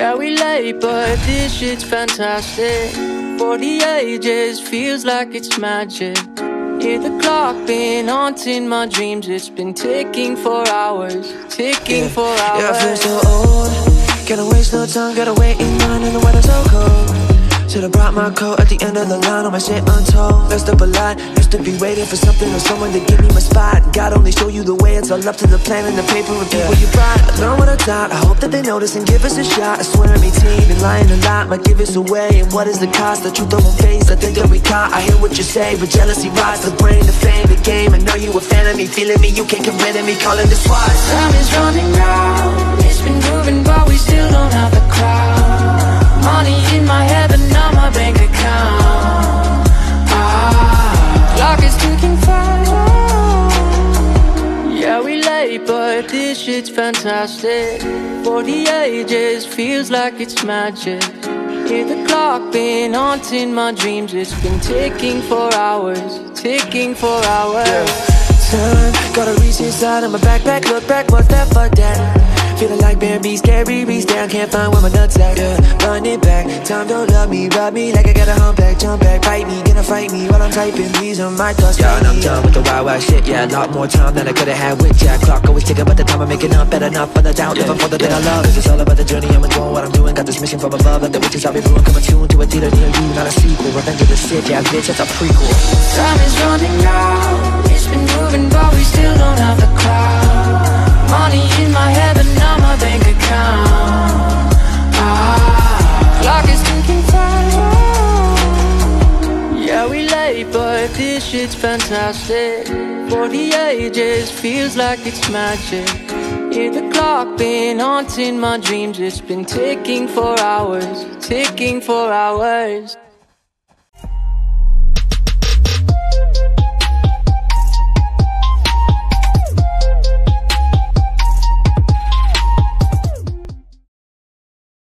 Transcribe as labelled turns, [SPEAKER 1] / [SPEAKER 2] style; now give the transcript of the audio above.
[SPEAKER 1] late, but this shit's fantastic. For the ages, feels like it's magic. Hear the clock been haunting my dreams. It's been ticking for hours, ticking
[SPEAKER 2] yeah.
[SPEAKER 1] for hours.
[SPEAKER 2] Yeah, I feel so old. Gotta waste no time, gotta wait in line, and the weather's so cold. Should've brought my coat at the end of the line, all my shit untold. Messed up a lot, used to be waiting for something or someone to give me my spot. God only show you the way, it's all up to the plan and the paper and people you brought I learn what I taught, I hope that they notice and give us a shot. I swear me team, been lying a lot, might give us away And what is the cost, the truth I won't face, I think that we caught. I hear what you say, but jealousy rots the brain, the fame, the game. I know you a fan of me, feeling me, you can't get rid of me, calling the SWAT
[SPEAKER 1] Time is running out, it's been this shit's fantastic. For the ages, feels like it's magic. Hear the clock been haunting my dreams. It's been ticking for hours, ticking for hours.
[SPEAKER 2] Yeah. Time, gotta reach inside of my backpack Look back, what's that, fuck that Feeling like bear beast, scary beast down Can't find where my nuts at, yeah. Run it back, time don't love me Rub me like I got a humpback Jump back, bite me, gonna fight me While I'm typing, these are my thoughts
[SPEAKER 3] Yeah, and I'm done with the wild, wild shit Yeah, a lot more time than I could've had with Jack Clock always ticking, but the time I'm making up Better not for the doubt, living for the thing I love. It's all about the journey, I'm enjoying what I'm doing Got this mission from above, like the witches I'll be brewing Coming soon to a theater near you, not a sequel Revenge of the Sith, yeah, bitch, it's a prequel.
[SPEAKER 1] Time is running out It's been moving, but we still don't have the crowd Money in But this shit's fantastic. For the ages, feels like it's magic. Hear the clock been haunting my dreams. It's been ticking for hours, ticking for hours